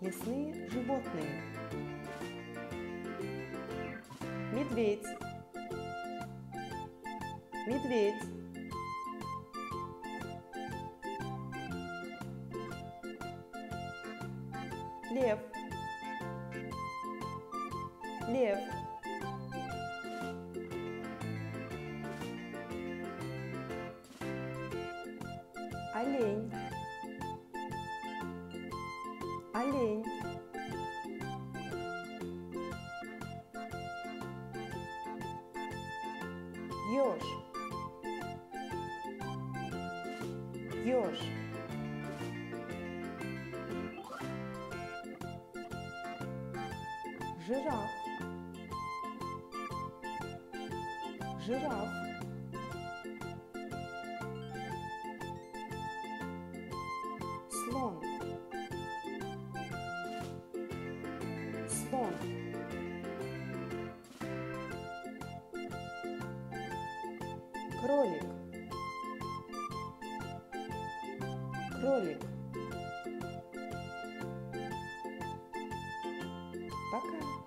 Лесные животные. Медведь. Медведь. Лев. Лев. Олень. Ёж. Ёж. Жираф. Жираф. Слон. Слон. кролик, кролик. Пока.